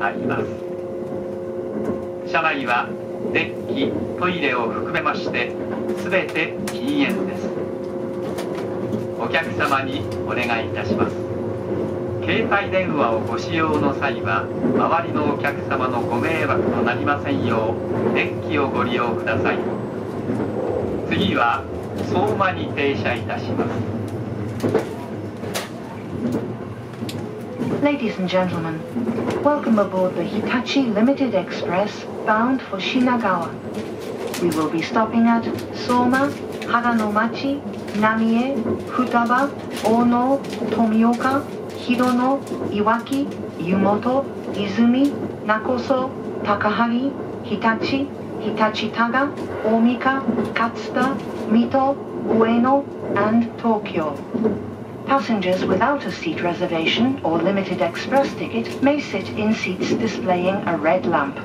あります。車内はデッキトイレを含めまして全て禁煙です。お客様にお願いいたします。携帯電話をご使用の際は周りのお客様のご迷惑となりませんようデッキをご利用ください。次は相馬に停車いたします。Ladies and gentlemen, welcome aboard the Hitachi Limited Express bound for Shinagawa. We will be stopping at Soma, Haranomachi, Namie, Futaba, Ono, Tomioka, Hirono, Iwaki, Yumoto, Izumi, Nakoso, Takahari, Hitachi, Hitachi Taga, Omika, Katsuta, Mito, Ueno, and Tokyo. Passengers without a seat reservation or limited express ticket may sit in seats displaying a red lamp.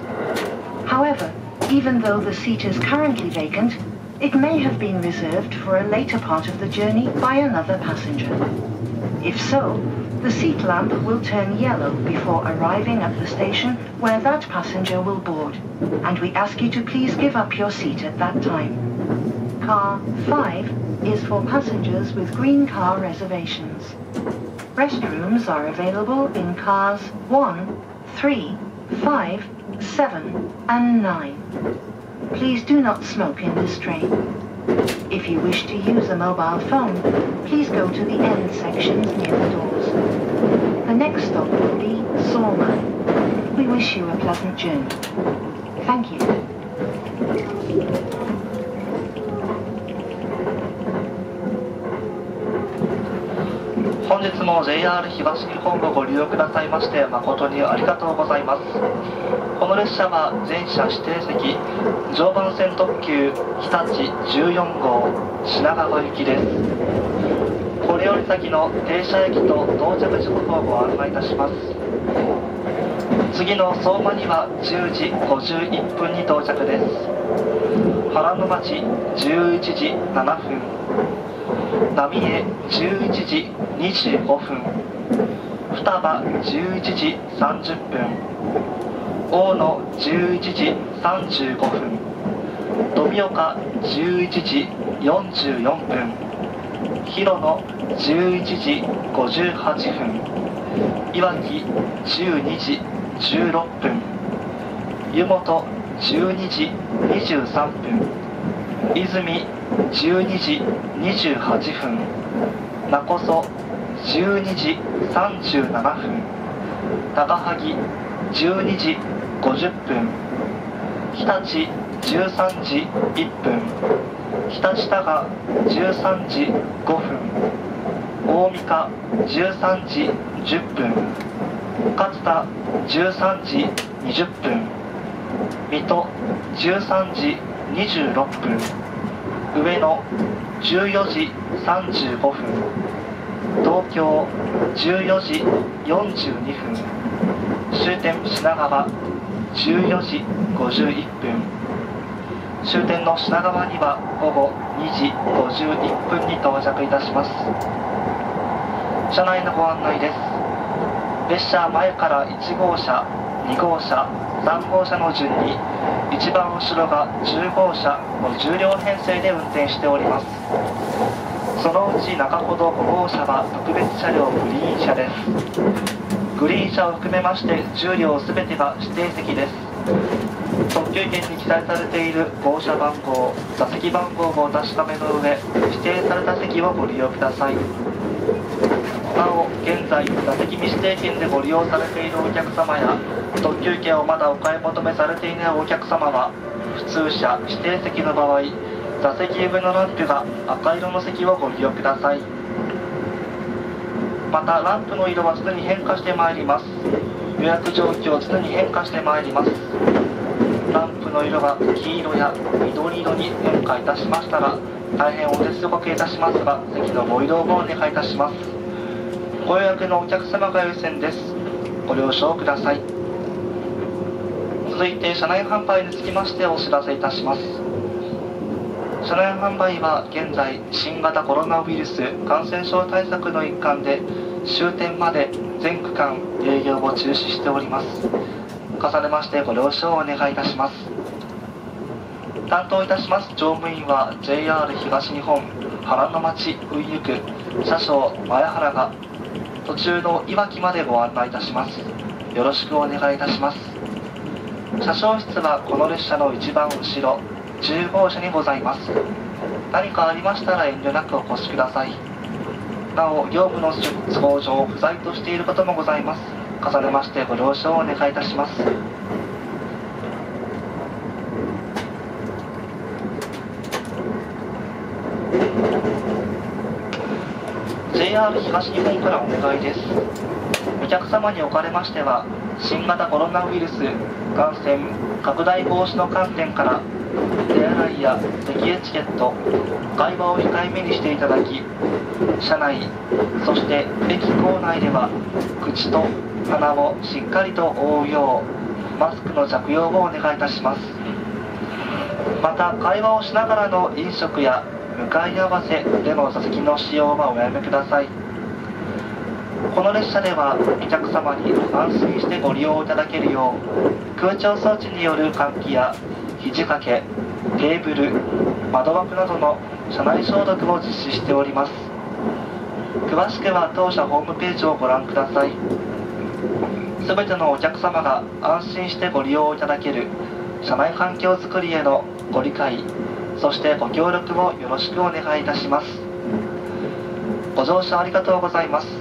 However, even though the seat is currently vacant, it may have been reserved for a later part of the journey by another passenger. If so, the seat lamp will turn yellow before arriving at the station where that passenger will board, and we ask you to please give up your seat at that time. Car 5 is for passengers with green car reservations. Restrooms are available in cars 1, 3, 5, 7, and 9. Please do not smoke in this train. If you wish to use a mobile phone, please go to the end sections near the doors. The next stop will be Soma. We wish you a pleasant journey. Thank you. 本日も JR 東日本をご利用くださいまして誠にありがとうございます。この列車は全車指定席常磐線特急日立14号品川行きです。これより先の停車駅と到着時刻をご案内いたします。次の相馬には10時51分に到着です。原の町11時7分。波江11時25分。双葉11時30分。大野11時35分。富岡11時44分。広野11時58分。いわき12時16分。湯本12時23分。泉12時28分。勿来12時37分。高萩12時50分。日立13時1分。日立多賀13時5分。大三香13時10分。勝田13時20分。水戸13時26分。上野14時35分。東京14時42分。終点品川14時51分。終点の品川には午後2時51分に到着いたします。車内のご案内です。列車前から1号車2号車3号車の順に一番後ろが10号車の10両編成で運転しております。そのうち中ほど5号車は特別車両グリーン車です。グリーン車を含めまして10両全てが指定席です。特急券に記載されている号車番号座席番号をお確かめの上指定された席をご利用ください。なお現在座席未指定券でご利用されているお客様や特急券をまだお買い求めされていないお客様は普通車指定席の場合座席上のランプが赤色の席をご利用ください。またランプの色は常に変化してまいります。予約状況常に変化してまいります。ランプの色が黄色や緑色に変化いたしましたら大変お手数おかけいたしますが席のご移動をお願いいたします。ご予約のお客様が優先です。ご了承ください。続いて車内販売につきましてお知らせいたします。車内販売は現在新型コロナウイルス感染症対策の一環で終点まで全区間営業を中止しております。重ねましてご了承をお願いいたします。担当いたします乗務員は JR 東日本原の町運輸区車掌前原が途中のいわきまでご案内いたします。よろしくお願いいたします。車掌室はこの列車の一番後ろ。10号車にございます。何かありましたら遠慮なくお越しください。なお業務の都合上不在としていることもございます。重ねましてご了承をお願いいたします。JR 東日本からお願いです。客様におかれましては新型コロナウイルス感染拡大防止の観点から手洗いや咳エチケット会話を控えめにしていただき車内そして駅構内では口と鼻をしっかりと覆うようマスクの着用をお願いいたします。また会話をしながらの飲食や向かい合わせでの座席の使用はおやめください。この列車ではお客様に安心してご利用いただけるよう空調装置による換気や肘掛けテーブル窓枠などの車内消毒を実施しております。詳しくは当社ホームページをご覧ください。全てのお客様が安心してご利用いただける車内環境づくりへのご理解そしてご協力をよろしくお願いいたします。ご乗車ありがとうございます。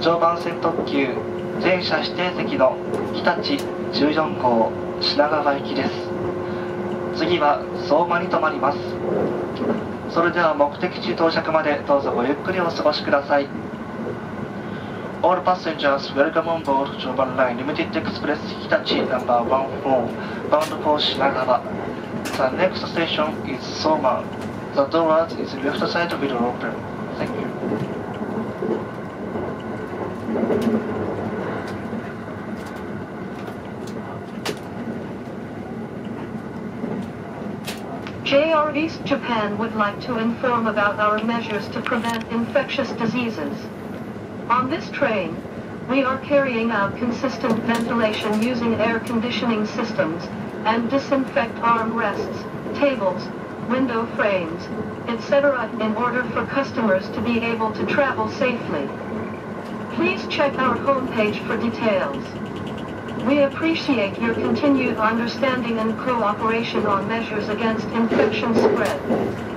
常磐線特急全車指定席の日立14号品川行きです次は相馬に停まりますそれでは目的地到着までどうぞごゆっくりお過ごしください All passengers welcome on board Joban Line Limited Express Hitachi number 14 bound for Shinagawa The next station is Soma. The doors is left side will open. Thank you. JR East Japan would like to inform about our measures to prevent infectious diseases. On this train, we are carrying out consistent ventilation using air conditioning systems and disinfect armrests, tables, window frames, etc. in order for customers to be able to travel safely. Please check our homepage for details. We appreciate your continued understanding and cooperation on measures against infection spread.